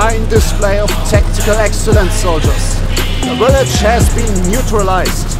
fine display of tactical excellence soldiers. The village has been neutralized.